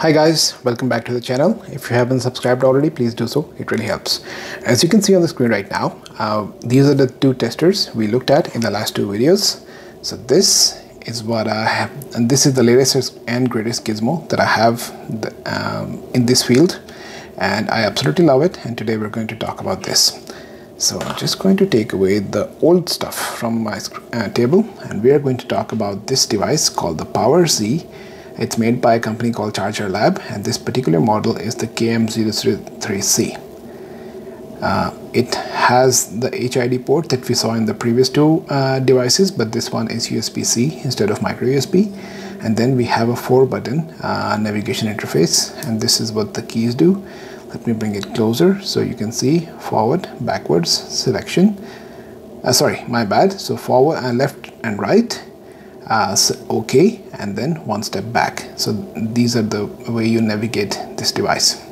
Hi guys, welcome back to the channel. If you haven't subscribed already, please do so. It really helps. As you can see on the screen right now, uh, these are the two testers we looked at in the last two videos. So this is what I have, and this is the latest and greatest gizmo that I have the, um, in this field, and I absolutely love it. And today we're going to talk about this. So I'm just going to take away the old stuff from my uh, table, and we are going to talk about this device called the Power Z it's made by a company called Charger Lab and this particular model is the KM003C. Uh, it has the HID port that we saw in the previous two uh, devices but this one is USB-C instead of micro USB and then we have a four button uh, navigation interface and this is what the keys do. Let me bring it closer so you can see forward, backwards, selection. Uh, sorry, my bad. So forward and left and right uh, OK and then one step back. So these are the way you navigate this device.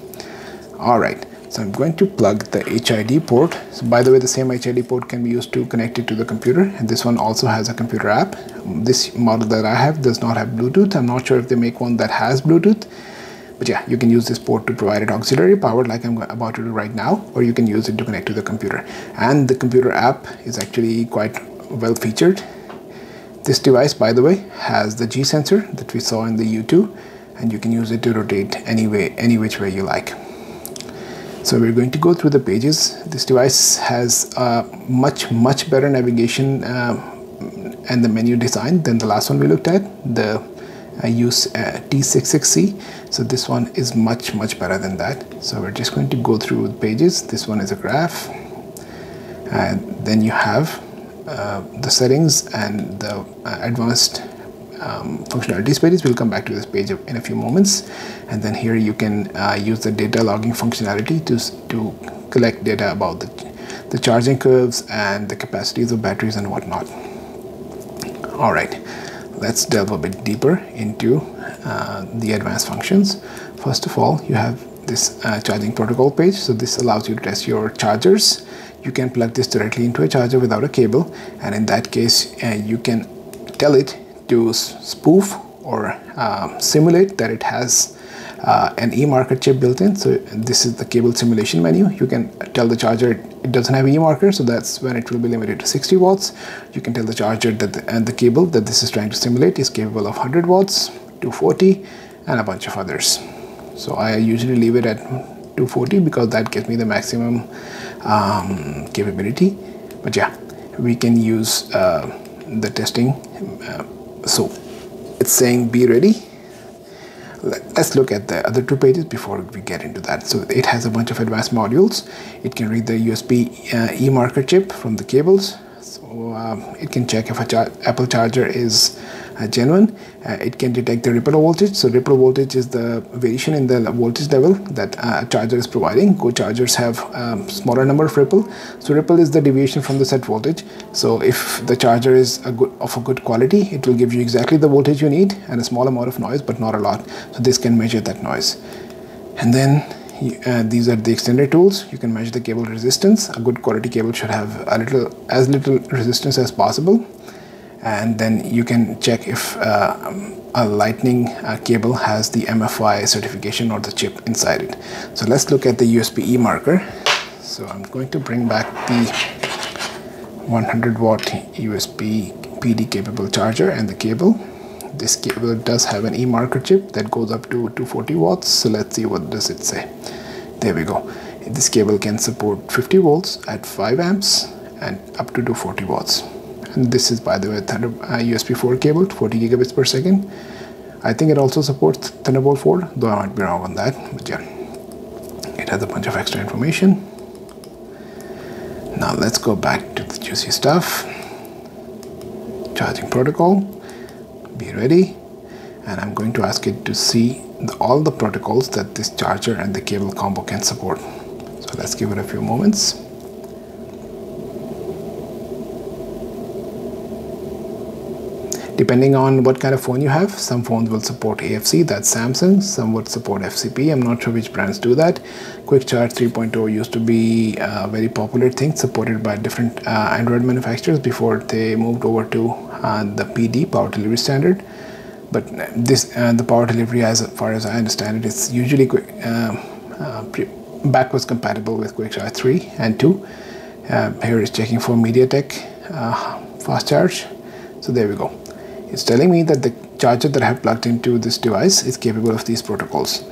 Alright, so I'm going to plug the HID port. So by the way, the same HID port can be used to connect it to the computer and this one also has a computer app. This model that I have does not have Bluetooth. I'm not sure if they make one that has Bluetooth. But yeah, you can use this port to provide it auxiliary power like I'm about to do right now, or you can use it to connect to the computer. And the computer app is actually quite well featured this device, by the way, has the G sensor that we saw in the U2 and you can use it to rotate any way, any which way you like. So we're going to go through the pages. This device has a much, much better navigation uh, and the menu design than the last one we looked at, the I use uh, TC66C. So this one is much, much better than that. So we're just going to go through the pages. This one is a graph. And then you have uh, the settings and the uh, advanced um, functionalities pages. We'll come back to this page in a few moments. And then here you can uh, use the data logging functionality to, to collect data about the, the charging curves and the capacities of batteries and whatnot. All right, let's delve a bit deeper into uh, the advanced functions. First of all, you have this uh, charging protocol page. So this allows you to test your chargers you can plug this directly into a charger without a cable and in that case uh, you can tell it to spoof or uh, simulate that it has uh, an e-marker chip built in. So this is the cable simulation menu. You can tell the charger it doesn't have e-marker so that's when it will be limited to 60 watts. You can tell the charger that the, and the cable that this is trying to simulate is capable of 100 watts 240 and a bunch of others. So I usually leave it at 240 because that gives me the maximum um, capability. But yeah we can use uh, the testing uh, so it's saying be ready. Let's look at the other two pages before we get into that. So it has a bunch of advanced modules. It can read the USB uh, e-marker chip from the cables so um, it can check if a char Apple charger is uh, genuine. Uh, it can detect the ripple voltage. So ripple voltage is the variation in the voltage level that uh, a charger is providing. Go chargers have um, smaller number of ripple. So ripple is the deviation from the set voltage. So if the charger is a good, of a good quality, it will give you exactly the voltage you need and a small amount of noise, but not a lot. So this can measure that noise. And then uh, these are the extender tools you can measure the cable resistance a good quality cable should have a little as little resistance as possible and then you can check if uh, a lightning uh, cable has the MFI certification or the chip inside it. So let's look at the USB e-marker. So I'm going to bring back the 100 watt USB PD capable charger and the cable. This cable does have an e-marker chip that goes up to 240 watts. So let's see what does it say. There we go. This cable can support 50 volts at 5 amps and up to 240 watts and this is by the way Thunder, uh, USB 4 cable 40 gigabits per second I think it also supports Thunderbolt 4 though I might be wrong on that but yeah it has a bunch of extra information now let's go back to the juicy stuff charging protocol be ready. And I'm going to ask it to see the, all the protocols that this charger and the cable combo can support. So let's give it a few moments depending on what kind of phone you have some phones will support AFC that's Samsung. Some would support FCP I'm not sure which brands do that. Quick Charge 3.0 used to be a very popular thing supported by different uh, Android manufacturers before they moved over to uh, the PD power delivery standard. But this uh, the power delivery as far as I understand it is usually quick, uh, uh, backwards compatible with QuickCharge 3 and 2 uh, here is checking for MediaTek uh, fast charge. So there we go it's telling me that the charger that I have plugged into this device is capable of these protocols.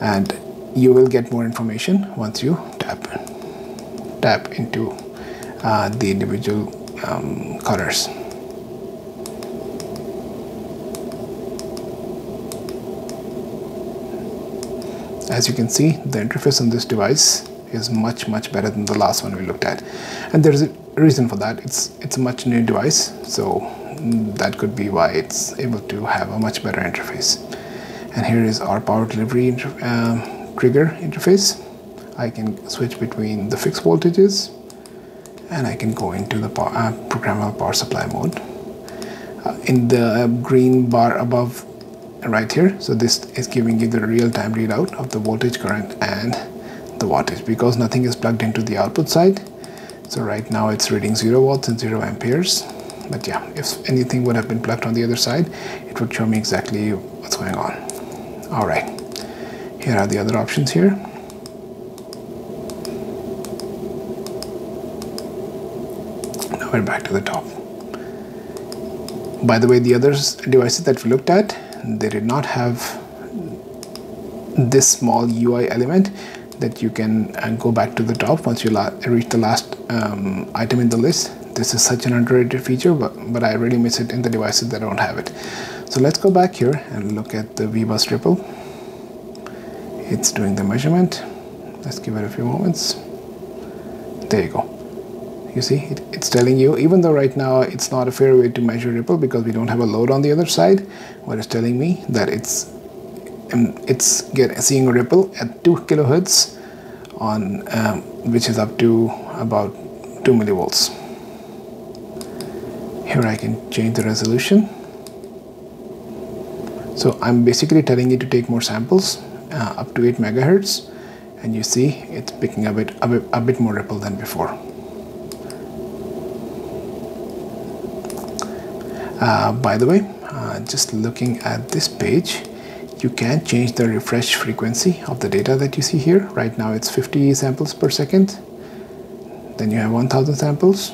And you will get more information once you tap tap into uh, the individual um, colors. As you can see the interface on this device is much much better than the last one we looked at. And there's a reason for that. It's it's a much new device so that could be why it's able to have a much better interface. And here is our power delivery inter um, trigger interface. I can switch between the fixed voltages and I can go into the power, uh, programmable power supply mode. Uh, in the green bar above right here so this is giving you the real-time readout of the voltage current and the wattage because nothing is plugged into the output side. So right now it's reading 0 watts and 0 amperes but yeah if anything would have been plugged on the other side it would show me exactly what's going on. All right. Here are the other options here. Now we're back to the top. By the way the other devices that we looked at they did not have this small UI element that you can uh, go back to the top once you reach the last um, item in the list. This is such an underrated feature, but, but I really miss it in the devices that don't have it. So let's go back here and look at the V-Bus Ripple. It's doing the measurement. Let's give it a few moments. There you go. You see, it, it's telling you, even though right now it's not a fair way to measure ripple because we don't have a load on the other side, what it's telling me that it's um, it's get, seeing a ripple at 2 kilohertz on um, which is up to about 2 millivolts here I can change the resolution so I'm basically telling it to take more samples uh, up to 8 megahertz and you see it's picking a bit, a bit, a bit more ripple than before uh, by the way uh, just looking at this page you can change the refresh frequency of the data that you see here. Right now it's 50 samples per second. Then you have 1000 samples,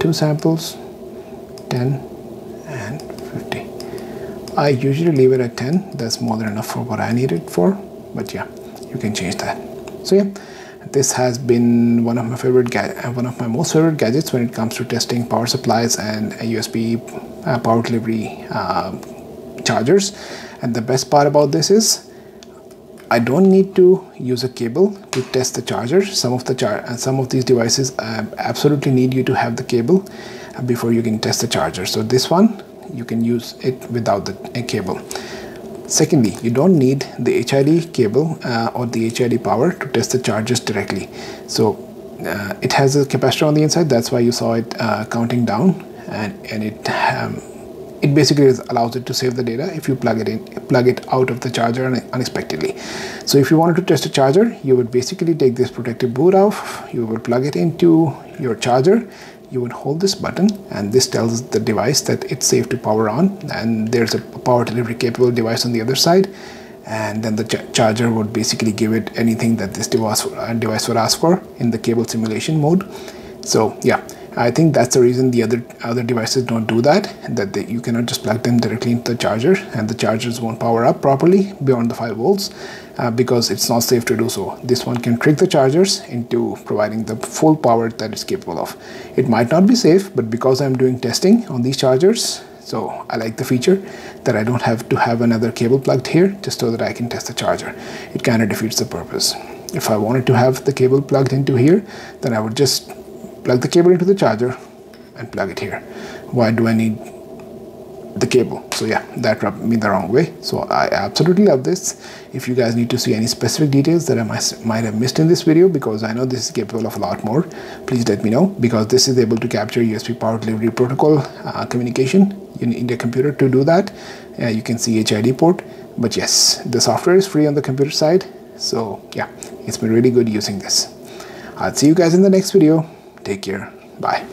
2 samples, 10 and 50. I usually leave it at 10. That's more than enough for what I need it for. But yeah, you can change that. So yeah, this has been one of my favorite one of my most favorite gadgets when it comes to testing power supplies and USB uh, power delivery uh, chargers and the best part about this is I don't need to use a cable to test the charger. Some of the char and some of these devices uh, absolutely need you to have the cable uh, before you can test the charger. So this one you can use it without the cable. Secondly you don't need the HID cable uh, or the HID power to test the chargers directly. So uh, it has a capacitor on the inside. That's why you saw it uh, counting down and, and it um, it basically allows it to save the data if you plug it in plug it out of the charger unexpectedly. So if you wanted to test a charger you would basically take this protective boot off you would plug it into your charger you would hold this button and this tells the device that it's safe to power on and there's a power delivery capable device on the other side and then the ch charger would basically give it anything that this device, uh, device would ask for in the cable simulation mode. So yeah I think that's the reason the other other devices don't do that that they, you cannot just plug them directly into the charger and the chargers won't power up properly beyond the 5 volts uh, because it's not safe to do so. This one can trick the chargers into providing the full power that it's capable of. It might not be safe but because I'm doing testing on these chargers so I like the feature that I don't have to have another cable plugged here just so that I can test the charger. It kind of defeats the purpose. If I wanted to have the cable plugged into here then I would just plug the cable into the charger and plug it here. Why do I need the cable? So yeah that rubbed me the wrong way. So I absolutely love this. If you guys need to see any specific details that I might have missed in this video because I know this is capable of a lot more please let me know because this is able to capture USB power delivery protocol uh, communication you need a computer to do that. Uh, you can see HID port but yes the software is free on the computer side. So yeah it's been really good using this. I'll see you guys in the next video Take care. Bye.